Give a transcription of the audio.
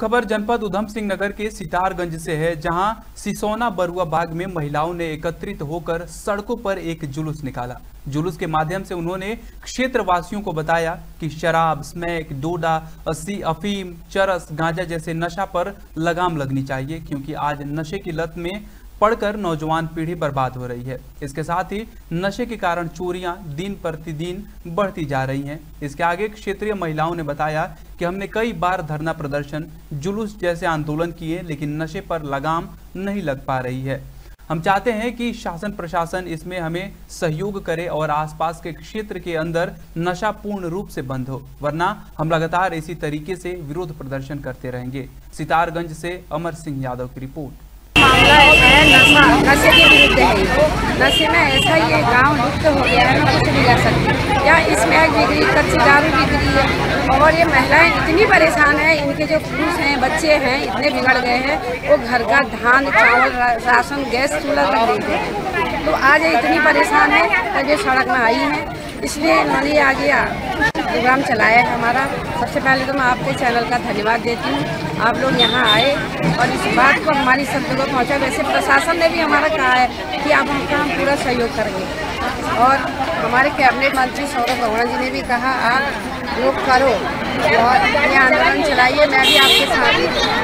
खबर जनपद उधम सिंह नगर के सितारगंज से है, जहाँ सिसोना बरुआ बाग में महिलाओं ने एकत्रित होकर सड़कों पर एक जुलूस निकाला। जुलूस के माध्यम से उन्होंने क्षेत्रवासियों को बताया कि शराब, स्मैक, डोडा, अस्सी, अफीम, चरस, गांजा जैसे नशा पर लगाम लगनी चाहिए, क्योंकि आज नशे की लत में पढ़कर नौजवान पीढ़ी बर्बाद हो रही है। इसके साथ ही नशे के कारण चोरियाँ दिन प्रतिदिन बढ़ती जा रही हैं। इसके आगे क्षेत्रीय महिलाओं ने बताया कि हमने कई बार धरना प्रदर्शन, जुलूस जैसे आंदोलन किए, लेकिन नशे पर लगाम नहीं लग पा रही है। हम चाहते हैं कि शासन प्रशासन इसमें हमें सहयोग करे और आसपास के क्षेत्र के अंदर नशा पूर्ण रूप से बंद हो, वरना हम लगातार इसी तरीके से विरोध प्रदर्शन करते रहेंगे। सितारगंज से अमर सिंह यादव की रिपोर्ट। मामला ऐसा है नशा नशे के विरुद्ध है नशे में ऐसा ही गाँव लुप्त हो गया है ना कुछ नहीं जा सकती या इसमें एक बिक्री कच्ची दारू बिगड़ी है और ये महिलाएँ इतनी परेशान हैं, इनके जो पुरुष हैं, बच्चे हैं इतने बिगड़ गए हैं वो घर का धान, चावल, राशन, गैस चूल्हा तक देते तो आज ये इतनी परेशान है तो ये सड़क में आई है। इसलिए इन्होंने आगे प्रोग्राम चलाया है हमारा। सबसे पहले तो मैं आपके चैनल का धन्यवाद देती हूँ। आप लोग यहाँ आए और इस बात को हमारी सब जगह पहुँचा वैसे प्रशासन ने भी हमारा कहा है कि आप हमका हम पूरा सहयोग करेंगे। और हमारे कैबिनेट मंत्री सौरभ गौड़ा जी ने भी कहा, आप लोग करो और ये आंदोलन चलाइए। मैं भी आपके साथ